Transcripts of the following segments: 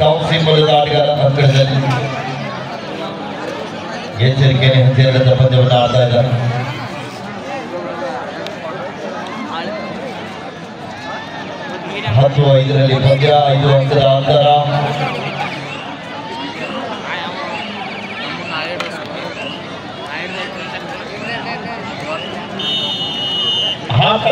ಟೌನ್ಸಿ ಮೂಲದ ಆಟಗಾರ ಅಂಕಣದಲ್ಲಿ ಎಚ್ಚರಿಕೆ ಸೇರಿದ ಪಂದ್ಯವನ್ನು ಆಡ್ತಾ ಇದ್ದಾರೆ ಹತ್ತು ಐದರಲ್ಲಿ ಪಂದ್ಯ ಐದು ಅಂಕದ ಅಂತರ ಹಾಕ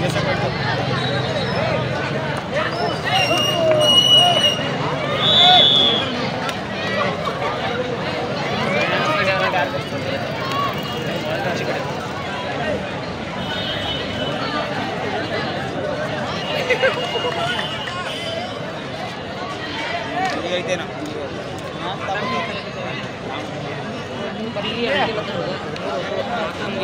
ये सब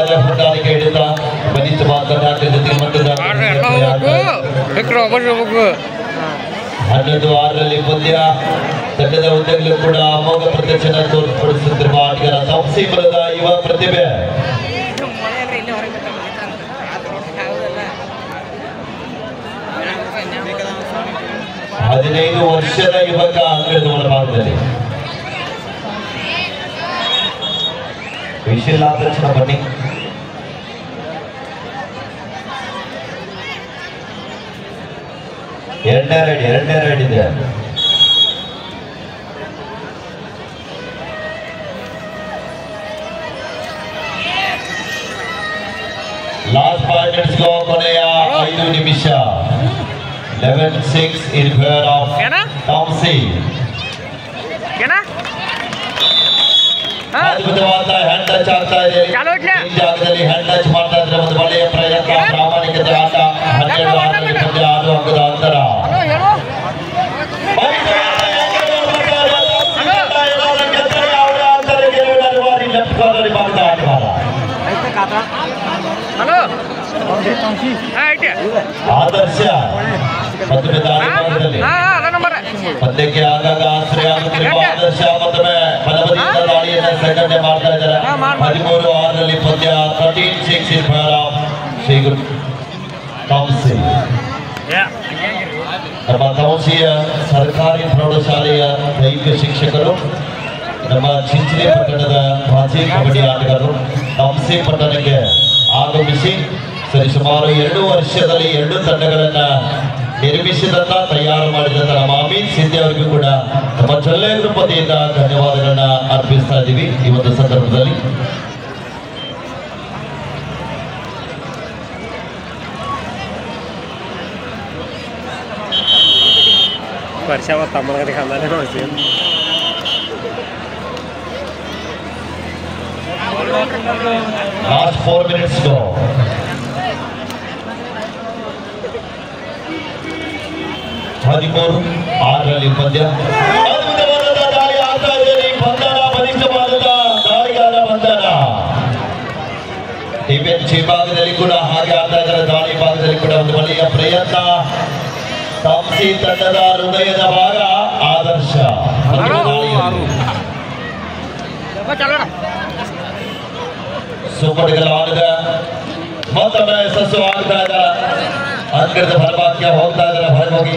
ಇದೆ ಹೊಂದಾಣಿಕೆ ಹಿಡಿತ ಬಲಿಷ್ಠವಾದ ಟ್ಯಾಕಲ್ ಜೊತೆ ಮತ್ತದ ಹನ್ನೊಂದು ಆರರಲ್ಲಿ ಪಂದ್ಯ. ತಂಡದ ಹುದ್ದೆಗಳು ಕೂಡ ಅಮೋಘ ಪ್ರದರ್ಶನ ತೋರ್ಪಡಿಸುತ್ತಿರುವ ಆಟಗಾರ ಸಂಸ್ಥೆ ಯುವ ಪ್ರತಿಭೆ. ಹದಿನೈದು ವರ್ಷದ ಯುವಕ ಅಂಗದ ಒಳಭಾಗದಲ್ಲಿ ವಿಶಿಲ್ ಆದ ತಕ್ಷಣ ಬನ್ನಿ. ಎರಡನೇ ರೈಡ್ ಎರಡನೇ ರೈಡ್ ಇದೆ. ಲಾಸ್ಟ್ ಮಿನಿಟ್ಸ್ ಕೊನೆಯ ಐದು ನಿಮಿಷ. Eleven six in favour of ಏನ? ಟಾಮ್ಸಿ ಏನ ಹಾ ಅದ್ಭುತವಾದ ಹ್ಯಾಂಡ್ ಟಚ್ ಆಗ್ತಾ ಇದೆ ಚಾಲು ಇಡ್ಲಿ. ಈ ಜಾಗದಲ್ಲಿ ಹ್ಯಾಂಡ್ ಟಚ್ ಮಾಡ್ತಾ ಇದ್ರೆ ಒಂದು ಒಳ್ಳೆಯ ಪ್ರಯತ್ನ ಪ್ರಾಮಾಣಿಕತೆ ಆಟ ಹನ್ನೆರಡು ಆರರಲ್ಲಿ ಪಂದ್ಯ ಆರು ಅಂಕದ ಅಂತರ ಹಲೋ ಹೇಳು ಹಲೋ ಹಾ ಐತೆ ಆದರ್ಶ ಪಂದ್ಯಕ್ಕೆ ಆಗಾಗ ಆಶ್ರಯ ಆದರ್ಶ ಮತ್ತೊಮ್ಮೆ ಬಲಬದಿಯಿಂದ ದಾಳಿಯನ್ನ ಸಂಘಟನೆ ಮಾಡ್ತಾ ಇದ್ದಾರೆ. ಹದಿಮೂರು ಆರರಲ್ಲಿ ಪಂದ್ಯ. Thirteen six of Shri Guru ನಮ್ಮ ಸರ್ಕಾರಿ ಪ್ರೌಢಶಾಲೆಯ ದೈಹಿಕ ಶಿಕ್ಷಕರು ನಮ್ಮ ಚಿಂಚಲಿ ಪಟ್ಟಣದ ಮಾಜಿ ಕಬಡ್ಡಿ ಆಟಗಾರರು ಟಾಮ್ಸಿ ಪಟ್ಟಣಕ್ಕೆ ಆಗಮಿಸಿ ಸರಿ ಸುಮಾರು ಎರಡು ವರ್ಷದಲ್ಲಿ ಎರಡು ತಂಡಗಳನ್ನ ನಿರ್ಮಿಸಿದಂತ ತಯಾರು ಮಾಡಿದಂತ ನಮ್ಮ ಅಮೀನ್ ಸಿಂಧೆ ಅವರಿಗೂ ಕೂಡ ನಮ್ಮ ಚೊಲ್ಲೆ ವತಿಯಿಂದ ಧನ್ಯವಾದಗಳನ್ನ ಅರ್ಪಿಸ್ತಾ ಇದ್ದೀವಿ ಈ ಒಂದು ಸಂದರ್ಭದಲ್ಲಿ ವರ್ಷವ ತಮ್ಮನಿಗೆ ಖಾನಾನೇ ನೋಡ್ತೀವಿ ಲಾಸ್ಟ್ ಫೋರ್ ಮಿನಿಟ್ಸ್ ಗೋ ಹದಿಮೂರು ಆರರಲ್ಲಿ ಪಂದ್ಯ. ಅದ್ಭುತವಾದ ದಾಳಿ ಆಗ್ತಾ ಇದೆ. ಈ ಬಂಧನ ಬಲಿಷ್ಠವಾದ ದಾಳಿಗಾರ ಬಂಧನ ಡಿಫೆನ್ಸ್ ಭಾಗದಲ್ಲಿ ಕೂಡ ಹಾಗೆ ಆಗ್ತಾ ಇದ್ದಾರೆ ದಾಳಿ ಭಾಗದಲ್ಲಿ ಕೂಡ ಒಂದು ಒಳ್ಳೆಯ ಪ್ರಯತ್ನ. ತಾಪ್ಸಿ ತಂಡದ ಹೃದಯದ ಭಾಗ ಆದರ್ಶ. ಸೂಪರ್ಗಳ ಆಡಿದ ಮತ್ತೊಮ್ಮೆ ಯಶಸ್ಸು ಆಗ್ತಾ ಇದ್ದಾರೆ. ಅಂಕಣದ ಬಲಭಾಗಕ್ಕೆ ಹೋಗ್ತಾ ಇದ್ದಾರೆ. ಹೊರಗೆ ಹೋಗಿ.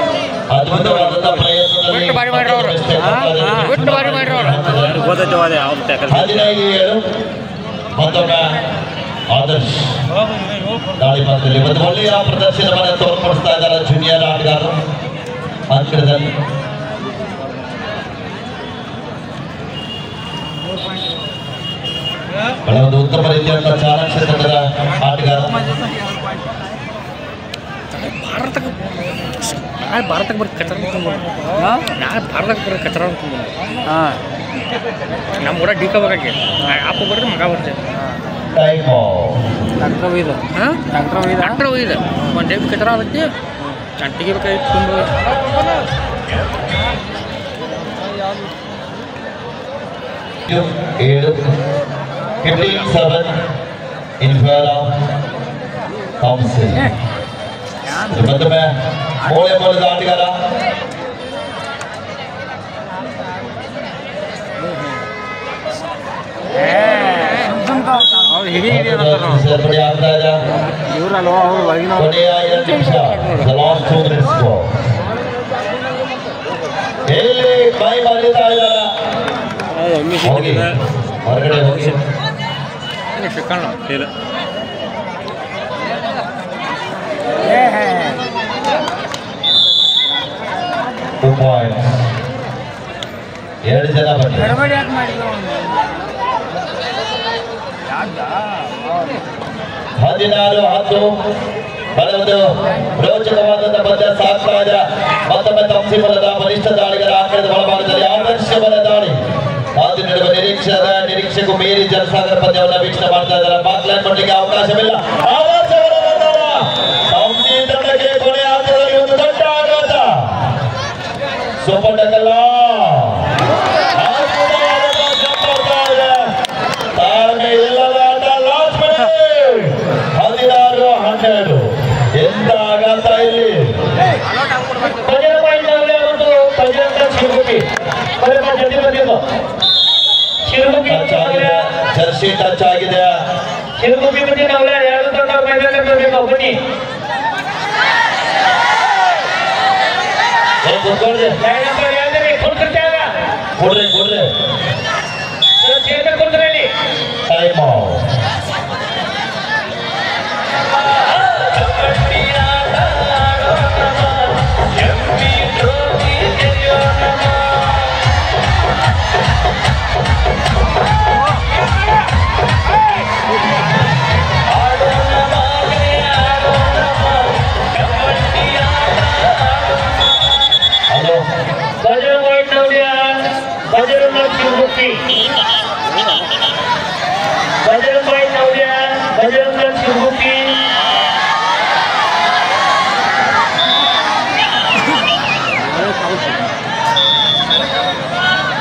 ಅದ್ಭುತವಾದಂತಹ ಪ್ರಯತ್ನದಲ್ಲಿ ಬಿಟ್ಟು ಬಾರಿ ಮಾಡ್ರಿ ಅವ್ರು. ಬಿಟ್ಟು ಬಾರಿ ಮಾಡ್ರಿ ಅವ್ರು. ಗೊತ್ತೈತೆ ಅದೇ ಯಾವ್ದು ಟ್ಯಾಕಲ್ ಹದಿನೈದು ಏಳು ಮತ್ತೊಮ್ಮೆ ಆದರ್ಶ್ ದಾಳಿ ಭಾಗದಲ್ಲಿ ಒಂದು ಒಳ್ಳೆಯ ಪ್ರದರ್ಶನವನ್ನು ತೋರ್ಪಡಿಸ್ತಾ ಇದ್ದಾರೆ ಜೂನಿಯರ್ ಆಟಗಾರರು ಅಂಕಣದಲ್ಲಿ ಬಹಳ ಒಂದು ಉತ್ತಮ ರೀತಿಯಾದ ಚಾಣಕ್ಯ ತಂಡದ ಆಟಗಾರ ಭಾರತಕ್ಕೆ ನಾಳೆ ಭಾರತಕ್ಕೆ ಬರೀ ಕಚರ ನಾಳೆ ಭಾರತಕ್ಕೆ ಬರೀ ಕಚರ ಹಾಂ ನಮ್ಮ ಕೂಡ ಡಿ ಕಬಾಗಿ ಅಪ್ಪ ಬರ್ರಿ ಮಗ ಬರ್ತೇವೆ ಟೈಮ್ ಡಾಕ್ಟ್ರ್ ಒಯ್ದು ಹಾಂ ಡಾಕ್ಟ್ರ್ ಒಯ್ದು ಡಾಕ್ಟ್ರ್ ಒಯ್ದು ಒಂದು ಟೈಪ್ ಕಚರ ಅದಕ್ಕೆ ಅಂಟಿಗೆ ಬೇಕಾಗಿತ್ತು ತುಂಬ संबंध में मोड़े मोड़े दांत करा और हिवी हिवी बता रहा हूँ। सर बढ़िया आता जा। यूर लो और भागना बढ़िया ये दिशा। सलाम टू दिस को। हेले भाई वाले ता जा रहा और कड़े होगी। नहीं फिकना खेला ಟೂ ಪಾಯಿಂಟ್ಸ್ ಎರಡು ಜನ ಹದಿನಾರು ಹತ್ತು ಬಲವೊಂದು ರೋಚಕವಾದಂತ ಪಂದ್ಯ ಸಾಕ್ತಾ ಇದೆ ಮತ್ತೊಮ್ಮೆ ತಪ್ಸಿ ಬಲದ ಬಲಿಷ್ಠ ದಾಳಿಗರ ಆಕಳದ ಒಳಭಾಗದಲ್ಲಿ ಆದರ್ಶವನ್ನ ದಾಳಿ. ಕಾದು ನೀಡುವ ನಿರೀಕ್ಷೆದ ನಿರೀಕ್ಷೆಗೂ ಮೀರಿ ಜನಸಾಗರ ಪಂದ್ಯವನ್ನು ವೀಕ್ಷಣೆ ಮಾಡ್ತಾ ಇದ್ದಾರೆ. ಬಾಕ್ಲೈನ್ ಮಾಡಲಿಕ್ಕೆ ಅವಕಾಶವಿಲ್ಲ. ಆದರ್ಶವನ್ನ ಏ, ಕುತ್ಕೊಳ್ರಿ ಕೊಡ್ರಿ ಕೊಡ್ರಿ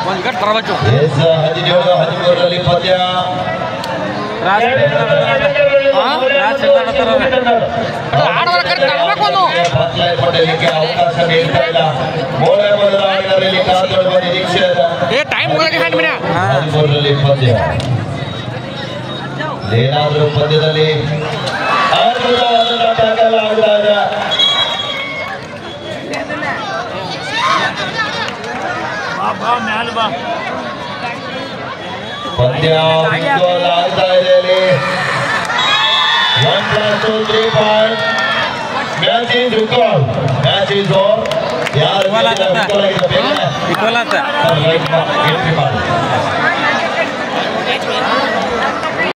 ಒಂದು ಗಟ್ಟು ಬರಬೇಕು ಹದಿನೇಳು ಹದಿಮೂರರಲ್ಲಿ ಪದ್ಯ. ಅವಕಾಶ ನೀಡ್ತಾ ಇಲ್ಲ. ಮೊದಲ ಕಾತೊಡುವ ನಿರೀಕ್ಷೆ ಹದಿಮೂರರಲ್ಲಿ ಪಂದ್ಯ. ಏನಾದರೂ ಪಂದ್ಯದಲ್ಲಿ पंजाब को लाल दायरे ले one plus two three five match is recall match is over यार वाला था वाला था